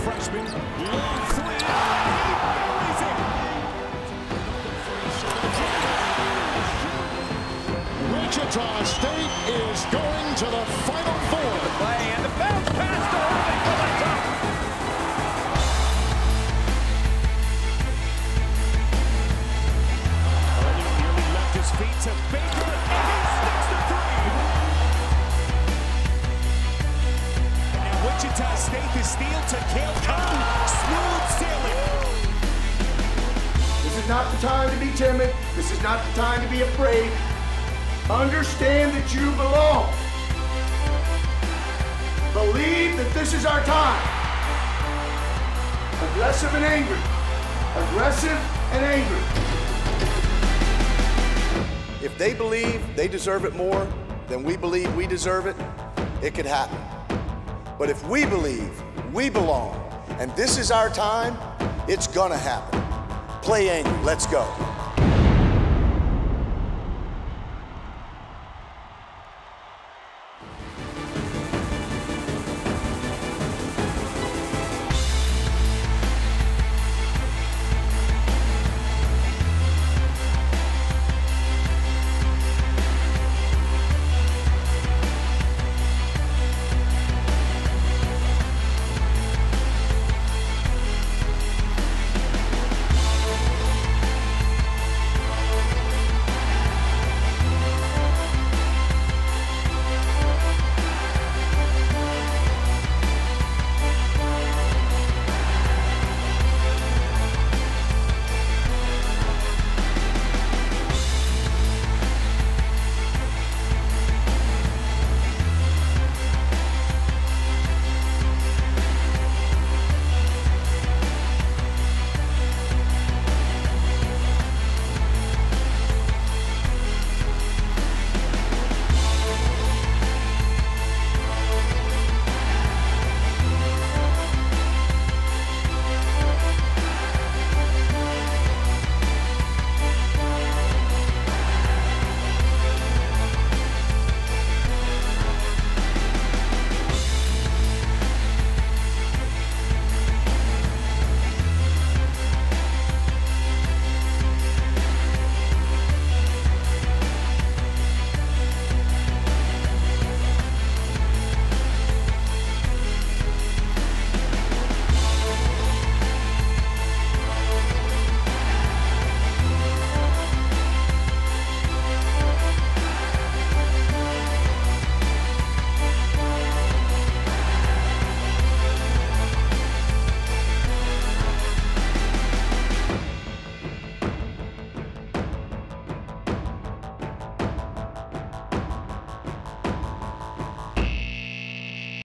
freshman. Long three. Wichita State is going. State steal to Tekele Cotton. Smooth sailing. This is not the time to be timid. This is not the time to be afraid. Understand that you belong. Believe that this is our time. Aggressive and angry. Aggressive and angry. If they believe they deserve it more than we believe we deserve it, it could happen. But if we believe we belong and this is our time, it's gonna happen. Play angry. Let's go.